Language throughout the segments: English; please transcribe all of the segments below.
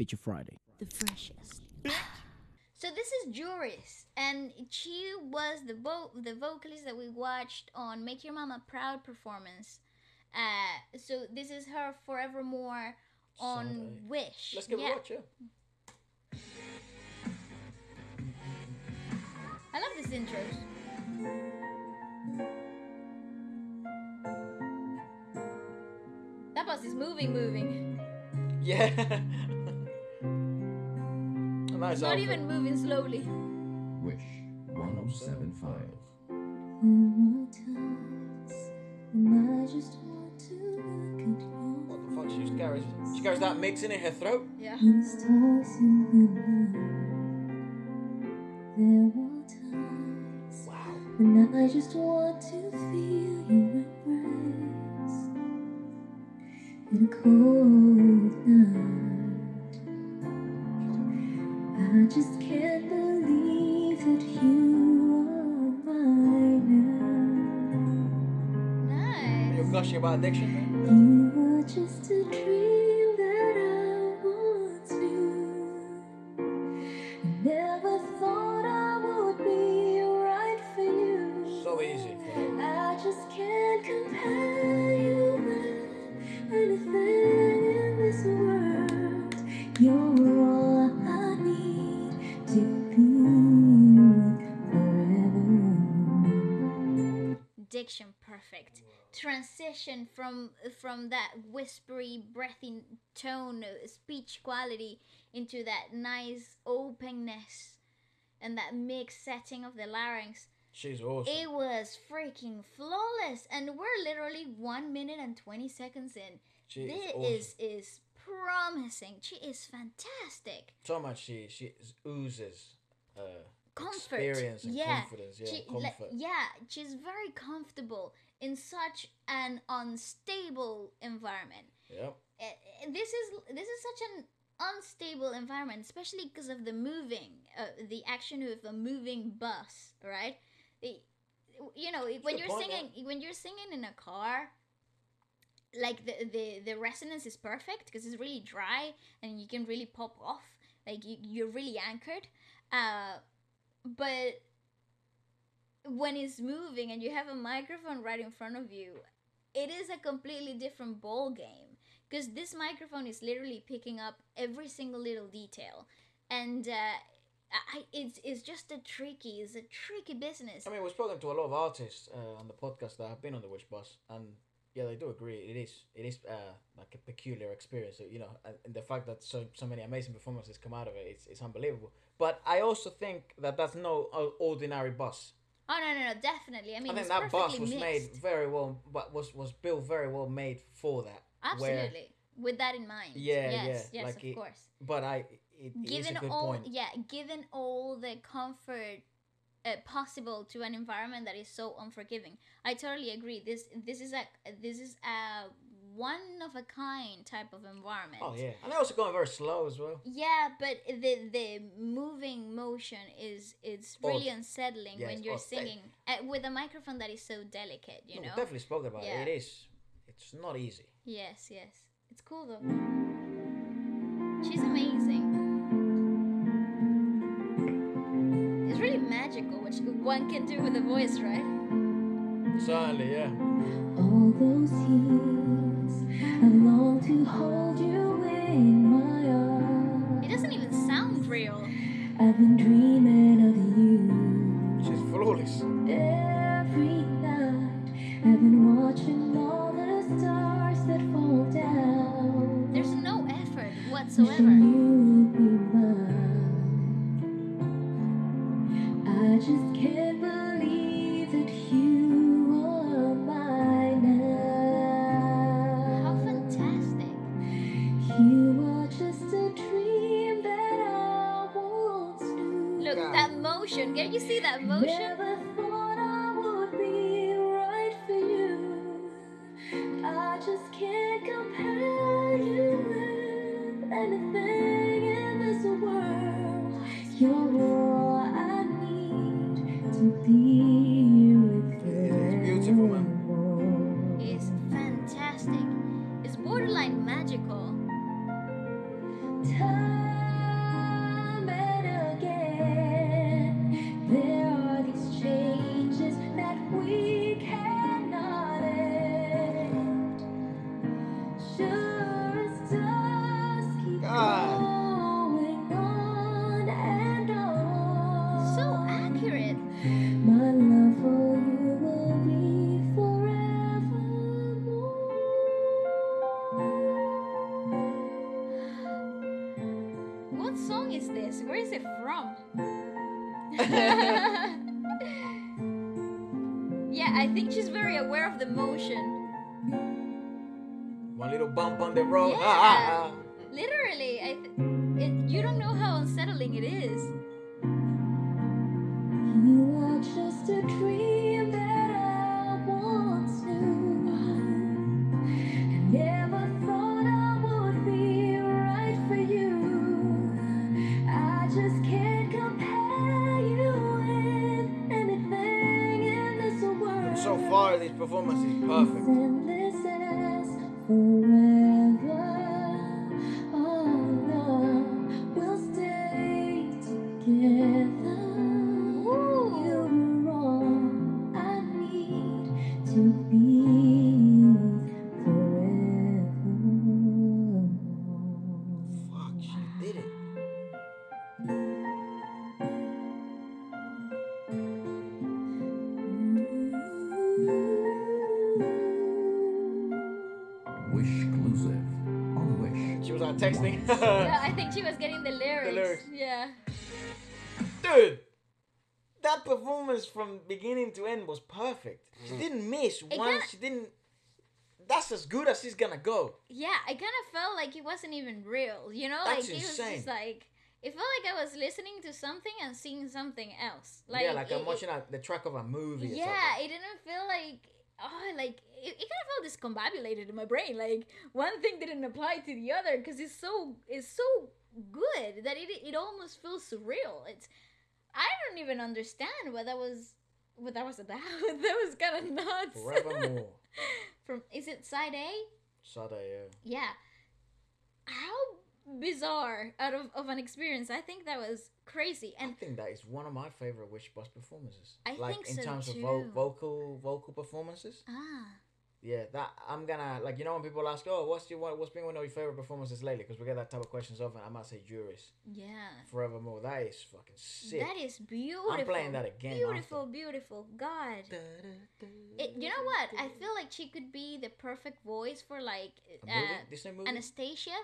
Feature Friday. the freshest. so this is Juris, and she was the vo- the vocalist that we watched on "Make Your Mama Proud" performance. Uh, so this is her "Forevermore" on Sunday. Wish. Let's give yeah. it a watch, yeah. I love this intro. That bus is moving, moving. Yeah. A nice not outfit. even moving slowly. Wish 1075. There were times when I just want to look at you. What the fuck? She just carries. She carries that mix in her throat. Yeah. When the stars in the night. There were times Wow. when I just want to feel your embrace. In a cold night, I just can't believe that you are mine now. Nice. You're gushing about addiction. You were just a dream transition from from that whispery breathy tone speech quality into that nice openness and that mixed setting of the larynx. She's awesome. it was freaking flawless and we're literally 1 minute and 20 seconds in. She is this awesome. is is promising. She is fantastic. So much she she oozes comfort experience and yeah confidence. Yeah, she, comfort. like, yeah she's very comfortable in such an unstable environment yep. Uh, this is this is such an unstable environment especially because of the moving uh, the action of a moving bus right The- you know when you're point, singing when you're singing in a car like the the, the resonance is perfect because it's really dry and you can really pop off like you, you're really anchored uh but when it's moving and you have a microphone right in front of you it is a completely different ball game because this microphone is literally picking up every single little detail. And uh I, it's, it's just a tricky it's a tricky business. I mean, we've spoken to a lot of artists uh, on the podcast that have been on the Wish Bus, and yeah, they do agree. It is it is uh, like a peculiar experience. So, you know, and, the fact that so so many amazing performances come out of it, it's, it's unbelievable. But I also think that that's no ordinary bus. oh no no no definitely i mean I think that bus was mixed. made very well, but was was built very well made for that. where- absolutely with that in mind Yeah, yes yeah, yes like of it- course but I it, given a good all point. yeah given all the comfort uh, possible to an environment that is so unforgiving i totally agree this this is a this is a one of a kind type of environment Oh yeah, and they're also going very slow as well. Yeah, but the the moving motion is it's really unsettling Yeah, when you're singing uh, with a microphone that is so delicate, you No, know. We've definitely spoke about Yeah. it. It is. It's not easy. Yes, yes, it's cool though. She's amazing. One can do with a voice, right? Certainly, yeah. All those years I've longed to hold you you what song is this? Where is it from? yeah, I think she's very aware of the motion. One little bump on the road. Yeah. Ah, ah, ah. Literally, I th- it, you don't know how unsettling it is. Far, this performance is perfect. Endless as forever. Wish exclusive on Wish. She was on texting. Yeah, I think she was getting the lyrics. lyrics. Yeah. Dude, that performance from beginning to end was perfect. She mm. didn't miss once. kinda- She didn't. That's as good as she's gonna go. Yeah, I kind of felt like it wasn't even real. You know, That's like it was just like it felt like I was listening to something and seeing something else. Like yeah, like it, I'm watching a, the track of a movie. It, or yeah, something. it didn't feel like oh, like it, it kind of felt discombobulated in my brain. Like one thing didn't apply to the other because it's so it's so good that it it almost feels surreal. It's I don't even understand what that was what that was about. that was kind of nuts. Forevermore. From is it side A? Saturday, Yeah. Yeah. How bizarre out of, of an experience. I think that was crazy. And I think that is one of my favorite Wish Bus performances. I like think in so terms of vo- vocal vocal performances. ah, Yeah, that I'm gonna like you know when people ask, oh, what's your what, what's been one of your favorite performances lately? Because we get that type of questions often. I might say Juris, yeah. Forevermore. That is fucking sick. That is beautiful. I'm playing that again. Beautiful, after. beautiful. God. It, you know what? I feel like she could be the perfect voice for like uh. Anastasia.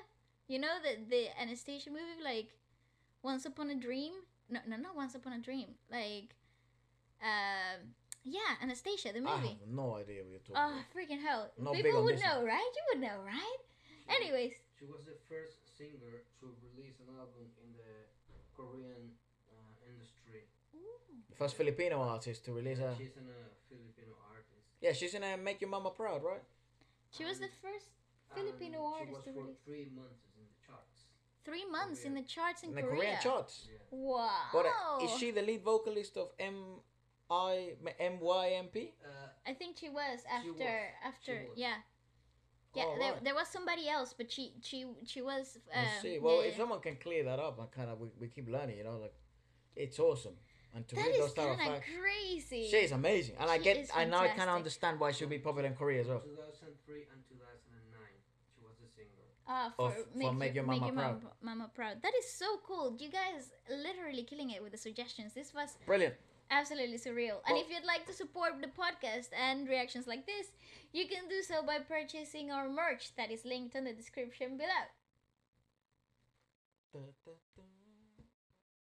You know the the Anastasia movie like Once Upon a Dream? No, no, not Once Upon a Dream. Like um yeah, Anastasia the movie. I movie. have no idea what you're talking Oh, about. freaking hell. Not People would Disney. know, right? You would know, right? Anyways, She was the first singer to release an album in the Korean uh, industry. The first Filipino artist to release a. She's an, a Filipino artist. Yeah, she's in a Make Your Mama Proud, right? she was the first Filipino And artist She to was release. for three months in the charts. Three months in the charts in, In the Korea. Korean charts. Yeah. Wow. But uh, is she the lead vocalist of M I M Y M P? Uh, I think she was She after was. after was. yeah. Yeah, Oh, there, right. there was somebody else, but she she she was. Uh, I see. Well, yeah, if someone can clear that up, I kind of we, we keep learning, you know, like it's awesome. And to that read those type of kind of facts, crazy. she is amazing, and I get, I now I kind of understand why she'll be popular in Korea as well. 2003 and 2009, she was Ah, for, Of- for Make Your Mama Proud. Mama, Mama proud. That is so cool. You guys literally killing it with the suggestions. This was Brilliant. absolutely surreal. And Well- if you'd like to support the podcast and reactions like this, you can do so by purchasing our merch that is linked in the description below. Da, da, da.